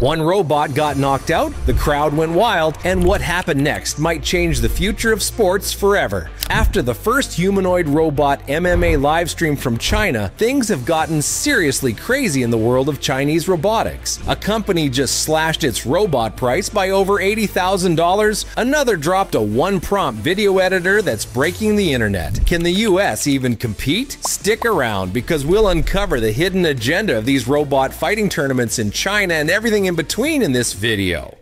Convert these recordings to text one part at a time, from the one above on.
One robot got knocked out, the crowd went wild, and what happened next might change the future of sports forever. After the first humanoid robot MMA livestream from China, things have gotten seriously crazy in the world of Chinese robotics. A company just slashed its robot price by over $80,000, another dropped a one prompt video editor that's breaking the internet. Can the US even compete? Stick around because we'll uncover the hidden agenda of these robot fighting tournaments in China and everything in between in this video.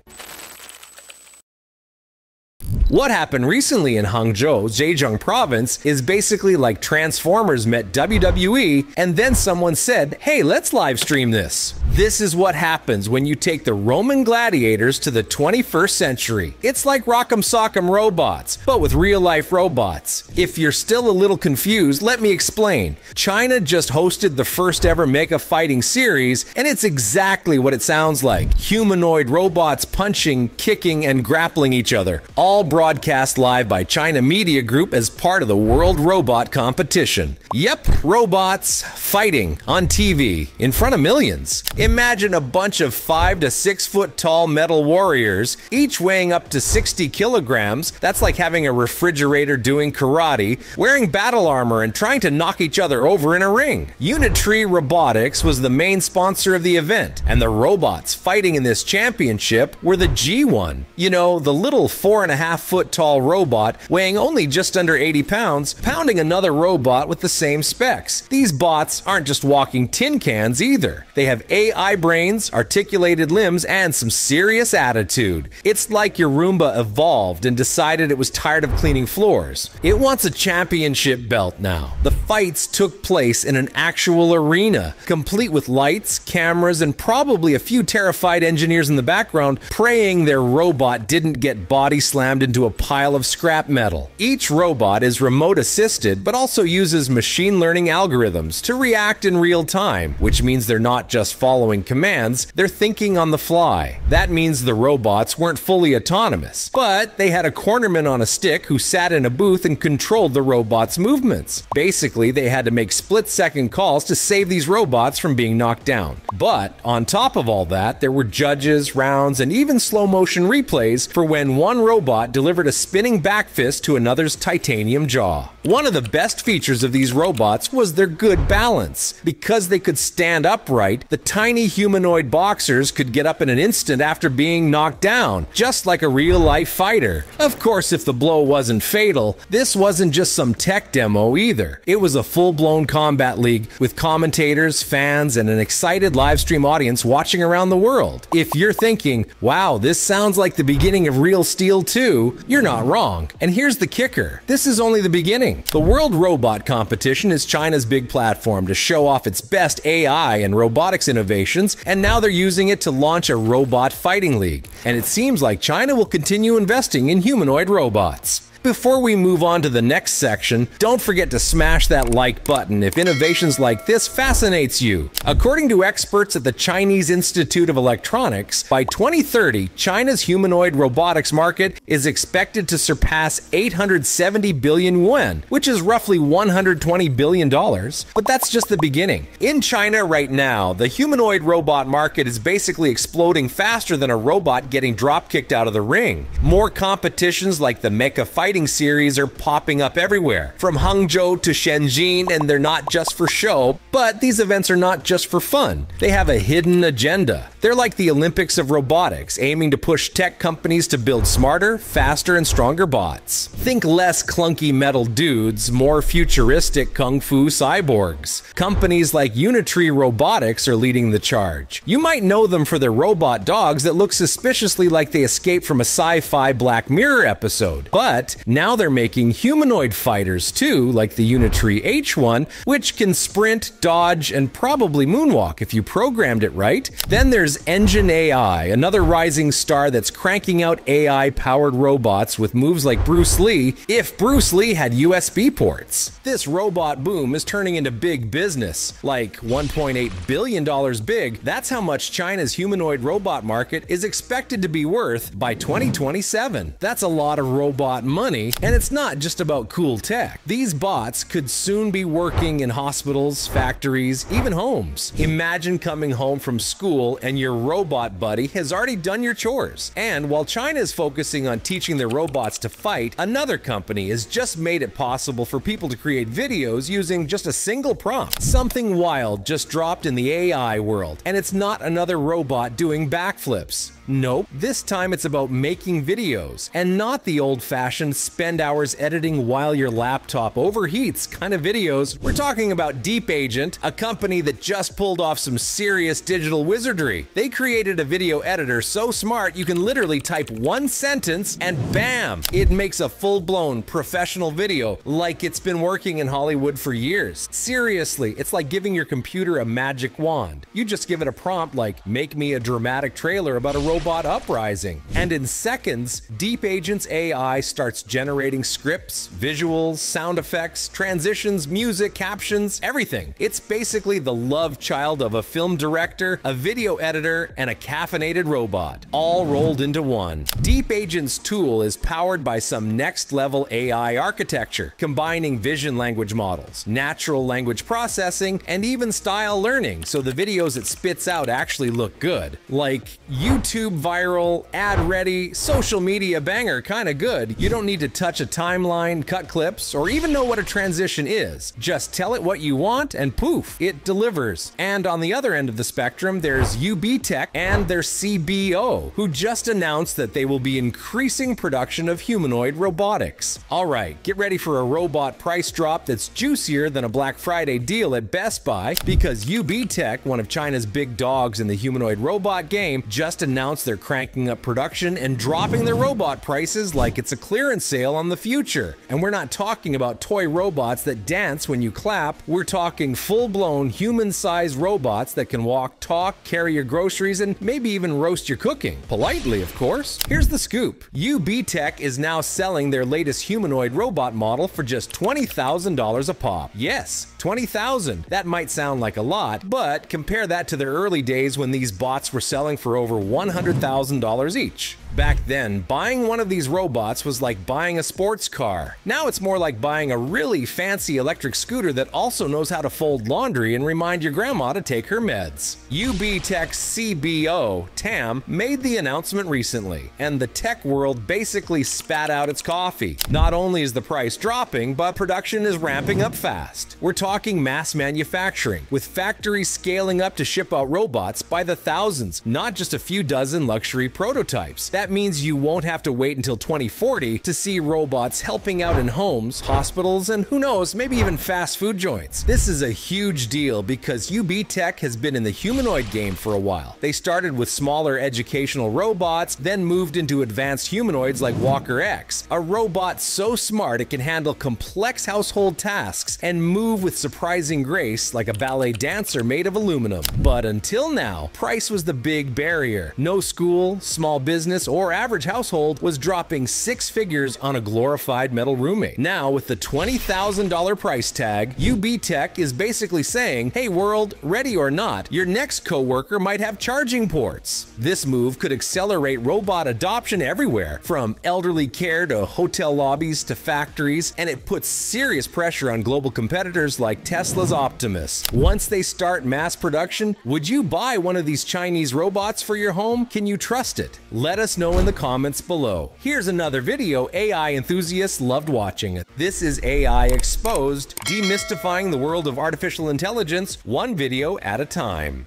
What happened recently in Hangzhou, Zhejiang province, is basically like Transformers met WWE, and then someone said, hey, let's live stream this. This is what happens when you take the Roman gladiators to the 21st century. It's like Rock'em Sock'em robots, but with real life robots. If you're still a little confused, let me explain. China just hosted the first ever Mega Fighting series, and it's exactly what it sounds like humanoid robots punching, kicking, and grappling each other, all broadcast live by China Media Group as part of the World Robot Competition. Yep, robots fighting on TV in front of millions. Imagine a bunch of 5 to 6 foot tall metal warriors, each weighing up to 60 kilograms. That's like having a refrigerator doing karate, wearing battle armor and trying to knock each other over in a ring. Unitree Robotics was the main sponsor of the event, and the robots fighting in this championship were the G1. You know, the little four and a half foot tall robot weighing only just under 80 pounds, pounding another robot with the same specs. These bots aren't just walking tin cans either. They have AI brains, articulated limbs, and some serious attitude. It's like your Roomba evolved and decided it was tired of cleaning floors. It wants a championship belt now. The fights took place in an actual arena, complete with lights, cameras, and probably a few terrified engineers in the background praying their robot didn't get body slammed into a pile of scrap metal. Each robot is remote assisted, but also uses machine learning algorithms to react in real time, which means they're not just following commands, they're thinking on the fly. That means the robots weren't fully autonomous, but they had a cornerman on a stick who sat in a booth and controlled the robot's movements. Basically, they had to make split second calls to save these robots from being knocked down. But on top of all that, there were judges, rounds, and even slow motion replays for when one robot delivered a spinning back fist to another's titanium jaw. One of the best features of these robots was their good balance. Because they could stand upright, the tiny humanoid boxers could get up in an instant after being knocked down, just like a real life fighter. Of course, if the blow wasn't fatal, this wasn't just some tech demo either. It was a full blown combat league with commentators, fans, and an excited live stream audience watching around the world. If you're thinking, wow, this sounds like the beginning of Real Steel 2, you're not wrong. And here's the kicker this is only the beginning. The World Robot Competition is China's big platform to show off its best AI and robotics innovations, and now they're using it to launch a robot fighting league. And it seems like China will continue investing in humanoid robots. Before we move on to the next section, don't forget to smash that like button if innovations like this fascinates you. According to experts at the Chinese Institute of Electronics, by 2030, China's humanoid robotics market is expected to surpass 870 billion yuan, which is roughly 120 billion dollars. But that's just the beginning. In China right now, the humanoid robot market is basically exploding faster than a robot getting drop kicked out of the ring. More competitions like the Mecha Fighting series are popping up everywhere, from Hangzhou to Shenzhen, and they're not just for show, but these events are not just for fun. They have a hidden agenda. They're like the Olympics of robotics, aiming to push tech companies to build smarter, faster, and stronger bots. Think less clunky metal dudes, more futuristic kung fu cyborgs. Companies like Unitree Robotics are leading the charge. You might know them for their robot dogs that look suspiciously like they escaped from a sci fi Black Mirror episode. But now they're making humanoid fighters too, like the Unitree H1, which can sprint, dodge, and probably moonwalk if you programmed it right. Then there's Engine AI, another rising star that's cranking out AI powered robots with moves like Bruce Lee if Bruce Lee had USB ports. This robot boom is turning into big business, like $1.8 billion big. That's how much China's humanoid robot market is expected to be worth by 2027. That's a lot of robot money money, and it's not just about cool tech. These bots could soon be working in hospitals, factories, even homes. Imagine coming home from school and your robot buddy has already done your chores. And while China is focusing on teaching their robots to fight, another company has just made it possible for people to create videos using just a single prompt. Something wild just dropped in the AI world, and it's not another robot doing backflips. Nope, this time it's about making videos, and not the old fashioned spend hours editing while your laptop overheats kind of videos. We're talking about Deep Agent, a company that just pulled off some serious digital wizardry. They created a video editor so smart you can literally type one sentence and bam, it makes a full blown professional video like it's been working in Hollywood for years. Seriously, it's like giving your computer a magic wand. You just give it a prompt like, make me a dramatic trailer about a robot robot uprising. And in seconds, Deep Agent's AI starts generating scripts, visuals, sound effects, transitions, music, captions, everything. It's basically the love child of a film director, a video editor, and a caffeinated robot, all rolled into one. Deep Agent's tool is powered by some next level AI architecture, combining vision language models, natural language processing, and even style learning so the videos it spits out actually look good. Like YouTube viral, ad ready, social media banger kinda good. You don't need to touch a timeline, cut clips, or even know what a transition is. Just tell it what you want and poof, it delivers. And on the other end of the spectrum, there's UB Tech and their CBO, who just announced that they will be increasing production of humanoid robotics. Alright, get ready for a robot price drop that's juicier than a Black Friday deal at Best Buy because UB Tech, one of China's big dogs in the humanoid robot game, just announced they're cranking up production and dropping their robot prices like it's a clearance sale on the future. And we're not talking about toy robots that dance when you clap, we're talking full blown human sized robots that can walk, talk, carry your groceries, and maybe even roast your cooking. Politely, of course. Here's the scoop UB Tech is now selling their latest humanoid robot model for just $20,000 a pop. Yes, 20,000. That might sound like a lot, but compare that to the early days when these bots were selling for over $100,000 each. Back then, buying one of these robots was like buying a sports car. Now it's more like buying a really fancy electric scooter that also knows how to fold laundry and remind your grandma to take her meds. UB Tech CBO, TAM, made the announcement recently, and the tech world basically spat out its coffee. Not only is the price dropping, but production is ramping up fast. We're talking mass manufacturing, with factories scaling up to ship out robots by the thousands, not just a few dozen luxury prototypes. That means you won't have to wait until 2040 to see robots helping out in homes, hospitals, and who knows, maybe even fast food joints. This is a huge deal because UB Tech has been in the humanoid game for a while. They started with smaller educational robots, then moved into advanced humanoids like Walker X, a robot so smart it can handle complex household tasks and move with surprising grace like a ballet dancer made of aluminum. But until now, price was the big barrier. No school, small business, or average household was dropping six figures on a glorified metal roommate. Now, with the $20,000 price tag, UB Tech is basically saying, hey world, ready or not, your next coworker might have charging ports. This move could accelerate robot adoption everywhere, from elderly care to hotel lobbies to factories, and it puts serious pressure on global competitors like Tesla's Optimus. Once they start mass production, would you buy one of these Chinese robots for your home? Can you trust it? Let us know in the comments below. Here's another video AI enthusiasts loved watching. This is AI Exposed, demystifying the world of artificial intelligence one video at a time.